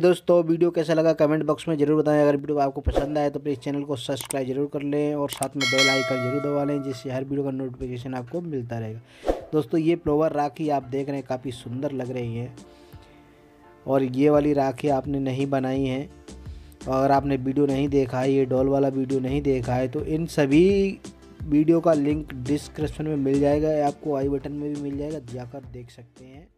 दोस्तों, वीडियो कैसा लगा कमेंट बॉक्स में ज़रूर बताएँ। अगर वीडियो आपको पसंद आए तो प्लीज़ चैनल को सब्सक्राइब ज़रूर कर लें और साथ में बेल आइकन ज़रूर दबा लें, जिससे हर वीडियो का नोटिफिकेशन आपको मिलता रहेगा। दोस्तों, ये प्लोवर राखी आप देख रहे हैं, काफ़ी सुंदर लग रही है। और ये वाली राखी आपने नहीं बनाई है। और अगर आपने वीडियो नहीं देखा है, ये डॉल वाला वीडियो नहीं देखा है तो इन सभी वीडियो का लिंक डिस्क्रिप्शन में मिल जाएगा। आपको आई बटन में भी मिल जाएगा, जाकर देख सकते हैं।